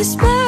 whisper